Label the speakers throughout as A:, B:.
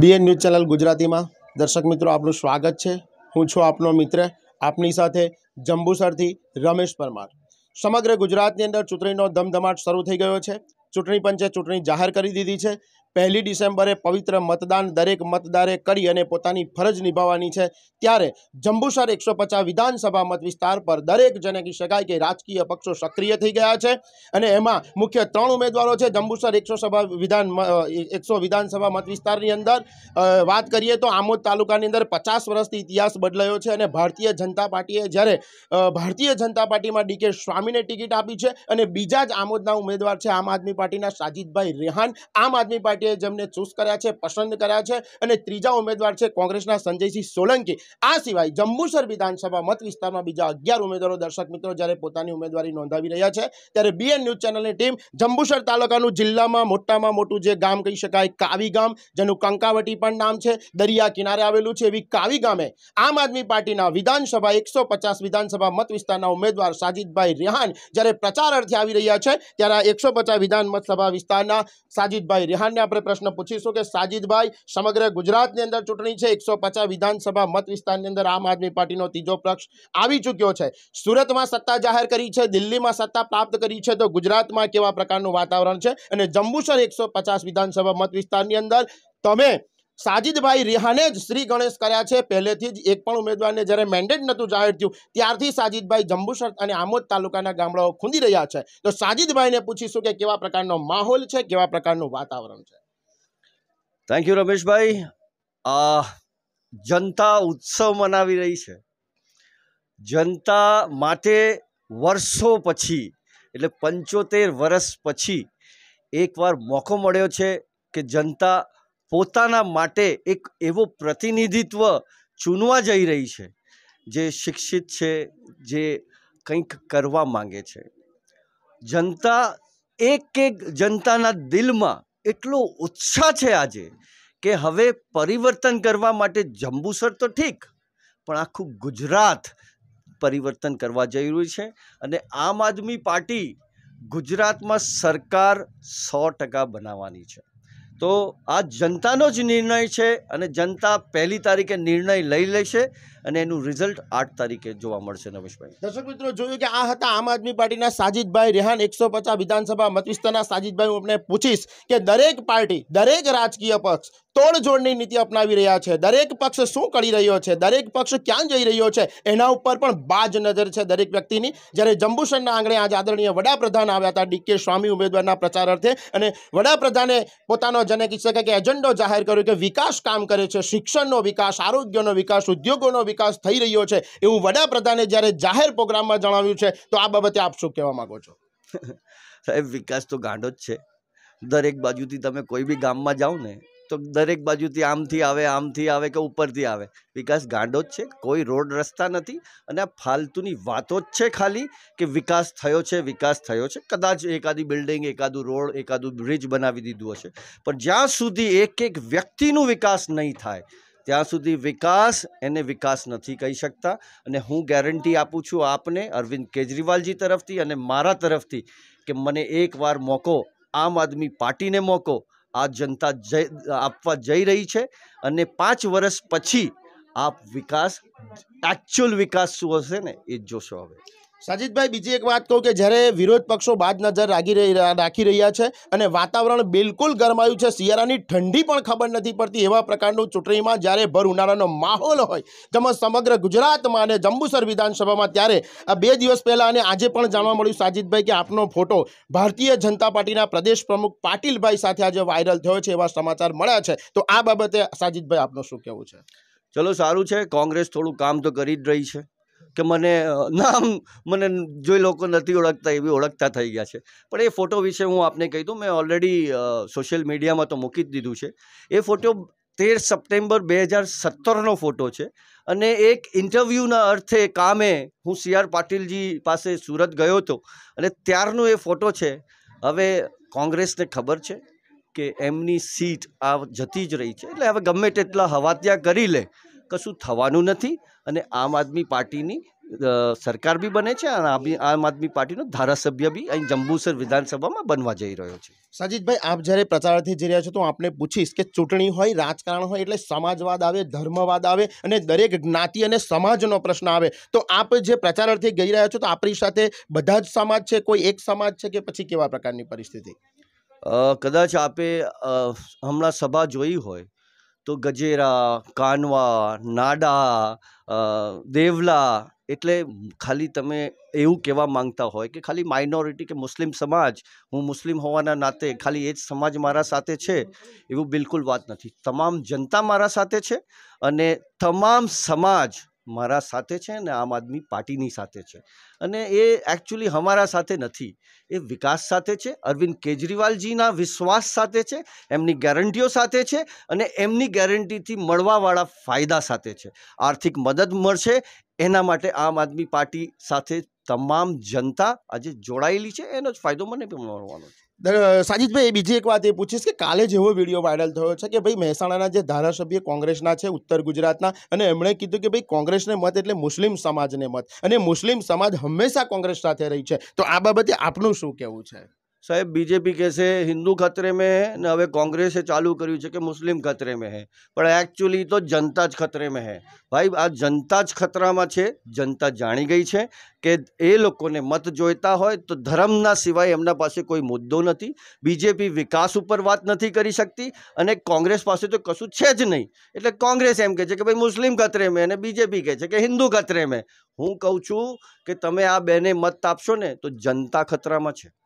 A: BN news channel ગુજરાતીમાં. દર્શક મિત્રો, આપનું સ્વાગત છે. હું છું આપનો મિત્ર, આપની સાથે જંબુસરથી રમેશ પરમાર. સમગ્ર ગુજરાતની અંદર ચૂંટણીનો ધમધમાટ શરૂ થઈ ગયો છે. ચૂંટણી પંચે ચૂંટણી જાહેર કરી દીધી છે. પહેલી ડિસેમ્બરે પવિત્ર મતદાન દરેક મતદારે કરી અને પોતાની ફરજ નિભાવવાની છે. ત્યારે જંબુસર એકસો વિધાનસભા મત વિસ્તાર પર દરેક જણે કહી શકાય કે રાજકીય પક્ષો સક્રિય થઈ ગયા છે અને એમાં મુખ્ય ત્રણ ઉમેદવારો છે. જંબુસર એકસો સભા વિધાન એકસો વિધાનસભા મત વિસ્તારની અંદર વાત કરીએ તો આમોદ તાલુકાની અંદર પચાસ વર્ષથી ઇતિહાસ બદલાયો છે અને ભારતીય જનતા પાર્ટીએ જ્યારે ભારતીય જનતા પાર્ટીમાં ડીકે સ્વામીને ટિકિટ આપી છે અને બીજા જ આમોદના ઉમેદવાર છે આમ આદમી પાર્ટીના સાજિદભાઈ રેહાન. આમ આદમી પાર્ટીએ જેમને ચૂસ કર્યા છે, પસંદ કર્યા છે અને ત્રીજા ઉમેદવાર છે કોંગ્રેસના સંજયસિંહ સોલંકી. આ સિવાય જંબુસર વિધાનસભા મત વિસ્તારમાં બીજા અગિયાર ઉમેદવારો દર્શક મિત્રો જ્યારે પોતાની ઉમેદવારી નોંધાવી રહ્યા છે, ત્યારે બીએન ન્યૂઝ ચેનલની ટીમ જંબુસર તાલુકાનું જિલ્લામાં મોટામાં મોટું જે ગામ કહી શકાય, કાવી ગામ, જેનું કંકાવટી પણ નામ છે, દરિયા કિનારે આવેલું છે એવી કાવી ગામે. આમ આદમી પાર્ટીના વિધાનસભા એકસો પચાસ વિધાનસભા મત વિસ્તારના ઉમેદવાર સાજીદભાઈ રેહાન જ્યારે પ્રચાર અર્થે આવી રહ્યા છે, ત્યારે એકસો પચાસ વિધાનસભા વિસ્તારના સાજીદભાઈ રેહાનને આપણે પ્રશ્ન પૂછીશું કે સાજીદભાઈ, સમગ્ર ગુજરાતની અંદર ચૂંટણી છે, એકસો વિધાનસભા મત વિસ્તારની અંદર આમ આદમી પાર્ટીનો ત્રીજો પક્ષ આવી ચૂક્યો છે. સુરતમાં સત્તા જાહેર કરી છે, દિલ્હીમાં સત્તા પ્રાપ્ત કરી છે, તો ગુજરાતમાં કેવા પ્રકારનું વાતાવરણ છે? અને જંબુસર એકસો વિધાનસભા મત વિસ્તારની અંદર તમે સાજીદભાઈ રિહાને જ શ્રી ગણેશ કર્યા છે. પહેલેથી જ એક પણ ઉમેદવારને જ્યારે મેન્ડેટ નહોતું જાહેર થયું, ત્યારથી સાજીદભાઈ જંબુસર અને આમોદ તાલુકાના ગામડાઓ ખૂંદી રહ્યા છે. તો સાજીદભાઈને પૂછીશું કે કેવા પ્રકારનો માહોલ છે, કેવા પ્રકારનું વાતાવરણ છે?
B: થેન્ક યુ રમેશભાઈ જનતા ઉત્સવ મનાવી રહી છે. જનતા માટે વર્ષો પછી, એટલે પંચોતેર વર્ષ પછી એકવાર મોકો મળ્યો છે કે જનતા પોતાના માટે એક એવો પ્રતિનિધિત્વ ચૂનવા જઈ રહી છે, જે શિક્ષિત છે, જે કંઈક કરવા માંગે છે. જનતા એક એક જનતાના દિલમાં એટલો ઉત્સાહ છે આજે કે હવે પરિવર્તન કરવા માટે જંબુસર તો ઠીક, પણ આખું ગુજરાત પરિવર્તન કરવા રહ્યું છે અને આમ આદમી પાર્ટી ગુજરાતમાં સરકાર સો ટકા બનાવવાની છે. તો આ જનતાનો જ નિર્ણય છે અને જનતા પહેલી તારીખે નિર્ણય લઈ લેશે અને એનું રિઝલ્ટ આઠ તારીખે જોવા મળશે નમેશભાઈ
A: દર્શક મિત્રો, જોયું કે આ હતા આમ આદમી પાર્ટીના સાજીદભાઈ રેહાન, એકસો પચાસ વિધાનસભા મત વિસ્તારના સાજીદભાઈ, હું આપણે પૂછીશ કે દરેક પાર્ટી, દરેક રાજકીય પક્ષ તોડજોડની નીતિ અપનાવી રહ્યા છે? દરેક પક્ષ શું કરી રહ્યો છે? દરેક પક્ષ ક્યાં જઈ રહ્યો છે? એના ઉપર પણ બાજ નજર છે દરેક વ્યક્તિની. જ્યારે જંબુસરના આંગણે આજે આદરણીય વડાપ્રધાન આવ્યા હતા ડીકે સ્વામી ઉમેદવારના પ્રચાર અર્થે અને વડાપ્રધાને પોતાનો, જેને કહી શકાય કે એજન્ડો જાહેર કર્યો કે વિકાસ કામ કરે છે. શિક્ષણનો વિકાસ, આરોગ્યનો વિકાસ, ઉદ્યોગોનો વિકાસ થઈ રહ્યો છે એવું વડાપ્રધાને જ્યારે જાહેર પ્રોગ્રામમાં જણાવ્યું છે, તો આ બાબતે આપ શું કહેવા માગો છો?
B: સાહેબ, વિકાસ તો ગાંડો જ છે. દરેક બાજુથી તમે કોઈ બી ગામમાં જાઓ ને, તો દરેક બાજુથી આમથી આવે આમથી આવે કે ઉપરથી આવે. વિકાસ ગાંડો જ છે. કોઈ રોડ રસ્તા નથી અને આ ફાલતુની વાતો જ છે ખાલી કે વિકાસ થયો છે, વિકાસ થયો છે. કદાચ એકાદી બિલ્ડિંગ, એકાદું રોડ, એકાદું બ્રિજ બનાવી દીધું હશે. પણ જ્યાં સુધી એક એક વ્યક્તિનું વિકાસ નહીં થાય ત્યાં સુધી વિકાસ એને વિકાસ નથી કહી શકતા. અને હું ગેરંટી આપું છું આપને, અરવિંદ કેજરીવાલજી તરફથી અને મારા તરફથી, કે મને એકવાર મોકો, આમ આદમી પાર્ટીને મોકો, આ જનતા જઈ આપવા જઈ રહી છે. અને પાંચ વર્ષ પછી આપ વિકાસ એકચ્યુઅલ વિકાસ શું હશે ને એ જોશો હવે.
A: સાજીદભાઈ, બીજી એક વાત કહું કે જ્યારે વિરોધ પક્ષો બાદ નજર રાખી રાખી રહ્યા છે અને વાતાવરણ બિલકુલ ગરમાયું છે, શિયાળાની ઠંડી પણ ખબર નથી પડતી એવા પ્રકારનું ચૂંટણીમાં જ્યારે ભર ઉનાળાનો માહોલ હોય તેમજ સમગ્ર ગુજરાતમાં અને જંબુસર વિધાનસભામાં ત્યારે, આ બે દિવસ પહેલાં અને આજે પણ જાણવા મળ્યું સાજીદભાઈ કે આપનો ફોટો ભારતીય જનતા પાર્ટીના પ્રદેશ પ્રમુખ પાટીલભાઈ સાથે આજે વાયરલ થયો છે એવા સમાચાર મળ્યા છે. તો આ બાબતે સાજીદભાઈ આપનું શું કહેવું છે?
B: ચલો સારું છે, કોંગ્રેસ થોડું કામ તો કરી જ રહી છે. કે મને નામ મને જોઈ લોકો નથી ઓળખતા, એવી ઓળખતા થઈ ગયા છે. પણ એ ફોટો વિશે હું આપને કહી દઉં, મેં ઓલરેડી સોશિયલ મીડિયામાં તો મૂકી જ દીધું છે. એ ફોટો તેર સપ્ટેમ્બર બે હજાર સત્તરનો ફોટો છે અને એક ઇન્ટરવ્યૂના અર્થે કામે હું સી આર પાટીલજી પાસે સુરત ગયો હતો અને ત્યારનો એ ફોટો છે. હવે કોંગ્રેસને ખબર છે કે એમની સીટ આ જતી જ રહી છે. એટલે હવે ગમે તેટલા હવાત્યા કરી લે કશું થવાનું નથી અને આમ આદમી પાર્ટીની સરકાર બી બને છે અને આમ આદમી પાર્ટીનો ધારાસભ્ય બી અહીં જંબુસર વિધાનસભામાં બનવા જઈ રહ્યો છે.
A: સાજીદભાઈ આપ જ્યારે પ્રચારથી જઈ રહ્યા છો તો આપણે આપને પૂછીશ કે ચૂંટણી હોય રાજકારણ હોય એટલે સમાજવાદ આવે ધર્મવાદ આવે અને દરેક જ્ઞાતિ અને સમાજનો પ્રશ્ન આવે. તો આપ જે પ્રચારથી ગઈ રહ્યા છો તો આપણી સાથે બધા જ સમાજ છે? કોઈ એક સમાજ છે કે પછી કેવા પ્રકારની પરિસ્થિતિ?
B: કદાચ આપે હમણાં સભા જોઈ હોય તો ગજેરા, કાનવા, નાડા દેવલા એટલે ખાલી તમે એવું કહેવા માંગતા હોય કે ખાલી માઇનોરિટી કે મુસ્લિમ સમાજ, હું મુસ્લિમ હોવાના નાતે ખાલી એ જ સમાજ મારા સાથે છે, એવું બિલકુલ વાત નથી. તમામ જનતા મારા સાથે છે અને તમામ સમાજ મારા સાથે છે અને આમ આદમી પાર્ટીની સાથે છે. અને એ એકચ્યુઅલી અમારા સાથે નથી. એ વિકાસ સાથે છે, અરવિંદ કેજરીવાલજીના વિશ્વાસ સાથે છે, એમની ગેરંટીઓ સાથે છે અને એમની ગેરંટીથી મળવાવાળા ફાયદા સાથે છે. આર્થિક મદદ મળશે, એના માટે આમ આદમી પાર્ટી સાથે તમામ જનતા આજે જોડાયેલી છે, એનો જ ફાયદો મને પણ મળવાનો છે.
A: સાજીદભાઈ બીજી એક વાત એ પૂછીશ કે કાલે જેવો વીડિયો વાયરલ થયો છે કે ભાઈ મહેસાણાના જે ધારાસભ્ય કોંગ્રેસના છે, ઉત્તર ગુજરાતના, અને એમણે કીધું કે ભાઈ કોંગ્રેસને મત એટલે મુસ્લિમ સમાજને મત. અને મુસ્લિમ સમાજ હંમેશા કોંગ્રેસ સાથે રહી છે. તો આ બાબતે આપનું શું કહેવું છે?
B: સાહેબ, બીજેપી કહેશે હિન્દુ ખતરે મેં હે ને હવે કોંગ્રેસે ચાલુ કર્યું છે કે મુસ્લિમ ખતરે મેં હે. પણ એકચ્યુઅલી તો જનતા જ ખતરે મેં હે. ભાઈ, આ જનતા જ ખતરામાં છે. જનતા જાણી ગઈ છે કે એ લોકોને મત જોઈતા હોય તો ધર્મના સિવાય એમના પાસે કોઈ મુદ્દો નથી. બીજેપી વિકાસ ઉપર વાત નથી કરી શકતી અને કોંગ્રેસ પાસે તો કશું છે જ નહીં. એટલે કોંગ્રેસ એમ કહે છે કે, ભાઈ, મુસ્લિમ ખતરે મેં અને બીજેપી કહે છે કે, હિન્દુ ખતરે મેં. હું કહું છું કે, તમે આ બેને મત આપશો ને તો જનતા ખતરામાં છે.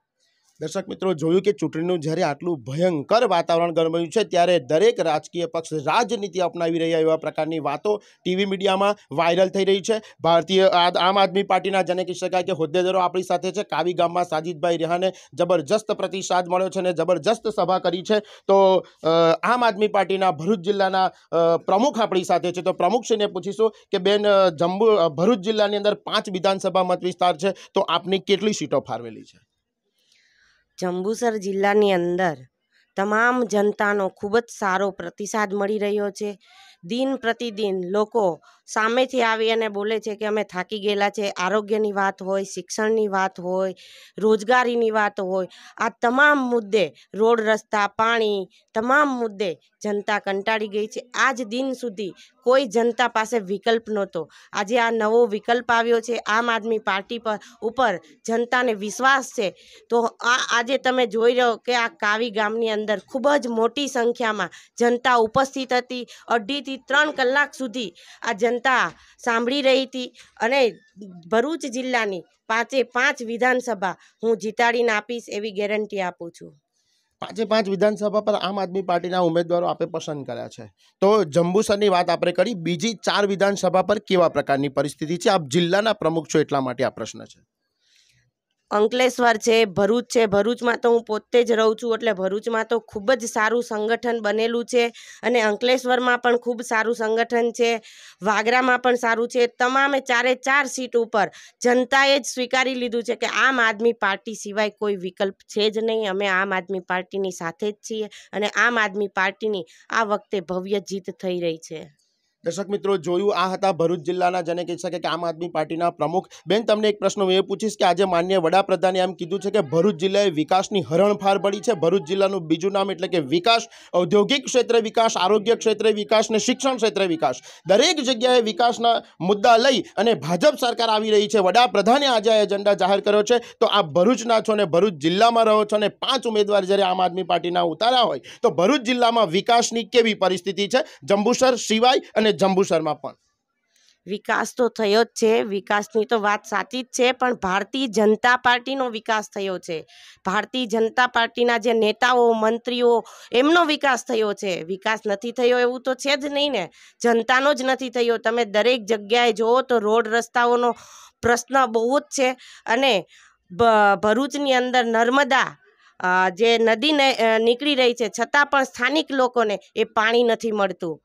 A: દર્શક મિત્રો, જોયું કે ચૂંટણીનું જ્યારે આટલું ભયંકર વાતાવરણ ગરમાયું છે, ત્યારે દરેક રાજકીય પક્ષ રાજનીતિ અપનાવી રહ્યા એવા પ્રકારની વાતો ટીવી મીડિયામાં વાયરલ થઈ રહી છે. ભારતીય આમ આદમી પાર્ટીના જેને કહી શકાય કે હોદ્દેદારો આપણી સાથે છે. કાવી ગામમાં સાજીદભાઈ રેહાને જબરજસ્ત પ્રતિસાદ મળ્યો છે અને જબરજસ્ત સભા કરી છે. તો આમ આદમી પાર્ટીના ભરૂચ જિલ્લાના પ્રમુખ આપણી સાથે છે. તો પ્રમુખશ્રીને પૂછીશું કે, બેન જમ્બુ ભરૂચ જિલ્લાની અંદર પાંચ વિધાનસભા મત વિસ્તાર છે. તો આપની કેટલી સીટો ફાળવેલી છે?
C: જંબુસર જિલ્લાની અંદર તમામ જનતાનો ખૂબ જ સારો પ્રતિસાદ મળી રહ્યો છે. દિન પ્રતિદિન લોકો સામેથી આવી અને બોલે છે કે અમે થાકી ગયેલા છે, આરોગ્યની વાત હોય, શિક્ષણની વાત હોય, રોજગારીની વાત હોય, આ તમામ મુદ્દે રોડ, રસ્તા, પાણી, તમામ મુદ્દે જનતા કંટાળી ગઈ છે. આજ દિન સુધી કોઈ જનતા પાસે વિકલ્પ નહોતો. આજે આ નવો વિકલ્પ આવ્યો છે. આમ આદમી પાર્ટી પર, ઉપર જનતાને વિશ્વાસ છે. તો આ આજે તમે જોઈ રહ્યો કે આ કાવી ગામની અંદર ખૂબ જ મોટી સંખ્યામાં જનતા ઉપસ્થિત હતી. અઢીથી ત્રણ કલાક સુધી આ જનતા સાંભળી રહી હતી અને ભરૂચ જિલ્લાની પાંચે પાંચ વિધાનસભા હું જીતાડીને આપીશ એવી ગેરંટી આપું છું.
A: પાંચે પાંચ વિધાનસભા પર આમ આદમી પાર્ટીના ઉમેદવારો આપે પસંદ કર્યા છે. તો જંબુસરની વાત આપણે કરી, બીજી ચાર વિધાનસભા પર કેવા પ્રકારની પરિસ્થિતિ છે? આપ જિલ્લાના પ્રમુખ છો એટલા માટે આ પ્રશ્ન છે.
C: અંકલેશ્વર છે, ભરૂચ છે. ભરૂચમાં તો હું પોતે જ રહું છું એટલે ભરૂચમાં તો ખૂબ જ સારું સંગઠન બનેલું છે અને અંકલેશ્વરમાં પણ ખૂબ સારું સંગઠન છે. વાગરામાં પણ સારું છે. તમામે ચારે ચાર સીટ ઉપર જનતાએ જ સ્વીકારી લીધું છે કે આમ આદમી પાર્ટી સિવાય કોઈ વિકલ્પ છે જ નહીં. અમે આમ આદમી પાર્ટીની સાથે જ છીએ અને આમ આદમી પાર્ટીની આ વખતે ભવ્ય જીત થઈ રહી છે.
A: દર્શક મિત્રો, જોયું આ હતા ભરૂચ જિલ્લાના જેને કહી શકે કે આમ આદમી પાર્ટીના પ્રમુખ. બેન, તમને એક પ્રશ્ન હું એ પૂછીશ કે આજે માન્ય વડાપ્રધાને એમ કીધું છે કે ભરૂચ જિલ્લાએ વિકાસની હરણફાર પડી છે. ભરૂચ જિલ્લાનું બીજું નામ એટલે કે વિકાસ, ઔદ્યોગિક ક્ષેત્રે વિકાસ, આરોગ્ય ક્ષેત્રે વિકાસ ને શિક્ષણ ક્ષેત્રે વિકાસ. દરેક જગ્યાએ વિકાસના મુદ્દા લઈ અને ભાજપ સરકાર આવી રહી છે. વડાપ્રધાને આજે આ એજન્ડા જાહેર કર્યો છે. તો આ ભરૂચના છો ને ભરૂચ જિલ્લામાં રહો છો ને પાંચ ઉમેદવાર જ્યારે આમ આદમી પાર્ટીના ઉતાર્યા હોય, તો ભરૂચ જિલ્લામાં વિકાસની કેવી પરિસ્થિતિ છે? જંબુસર, સિવાય અને જંબુસરમાં પણ.
C: વિકાસ તો થયો જ છે. વિકાસની તો વાત સાચી જ છે, પણ ભારતીય જનતા પાર્ટીનો વિકાસ થયો છે. ભારતીય જનતા પાર્ટીના જે નેતાઓ, મંત્રીઓ, એમનો વિકાસ થયો છે. વિકાસ નથી થયો એવું તો છે જ નહીં ને. જનતાનો જ નથી થયો. તમે દરેક જગ્યાએ જુઓ તો રોડ રસ્તાઓનો પ્રશ્ન બહુ જ છે. અને ભરૂચની અંદર નર્મદા જે નદીને નીકળી રહી છે, છતાં પણ સ્થાનિક લોકોને એ પાણી નથી મળતું.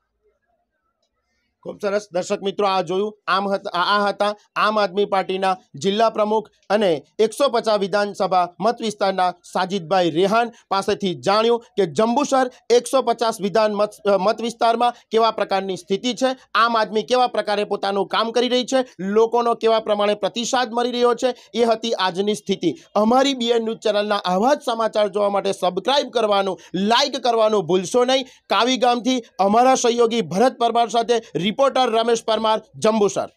A: ખૂબ સરસ. દર્શક મિત્રો, આ જોયું. આમ આ હતા આમ આદમી પાર્ટીના જિલ્લા પ્રમુખ અને એકસો પચાસ વિધાનસભા મત વિસ્તારના સાજિદભાઈ રેહાન પાસેથી જાણ્યું કે જંબુસર એકસો પચાસ વિધાન મત વિસ્તારમાં કેવા પ્રકારની સ્થિતિ છે? આમ આદમી કેવા પ્રકારે પોતાનું કામ કરી રહી છે? લોકોનો કેવા પ્રમાણે પ્રતિસાદ મળી રહ્યો છે? એ હતી આજની સ્થિતિ. અમારી બીએન ન્યૂઝ ચેનલના આવા જ સમાચાર જોવા માટે સબસ્ક્રાઈબ કરવાનું લાઇક કરવાનું ભૂલશો નહીં. કાવી ગામથી અમારા સહયોગી ભરત પરમાર સાથે રિપોર્ટર રમેશ પરમાર જંબુસર.